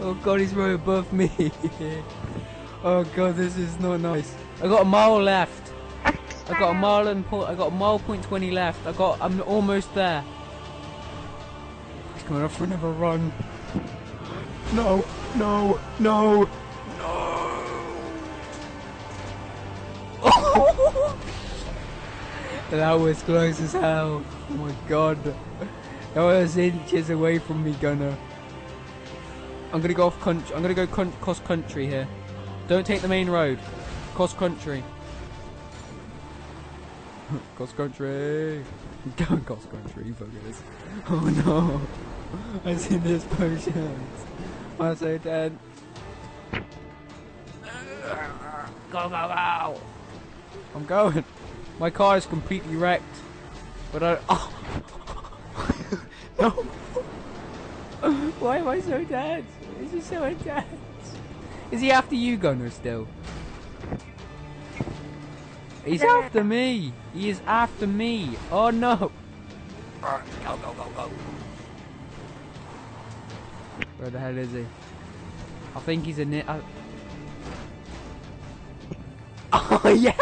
Oh god, he's right above me. oh god, this is not nice. I got a mile left. I got a mile and po- I got a mile point twenty left. I got. I'm almost there. He's coming up for another run. No, no, no, no. that was close as hell. Oh my god. That was inches away from me, Gunner. I'm gonna go off country. I'm gonna go cross country here. Don't take the main road. Cross country. cross country. Go cross country, fuckers. Oh no. I see this potions. I'm so dead. Go, go, go. I'm going. My car is completely wrecked. But I. Oh. no. Why am I so dead? This is so intense. Is he after you, Gunner, still? He's Yeah. after me. He is after me. Oh no. Go, go, go, go. Where the hell is he? I think he's in it. Oh yeah.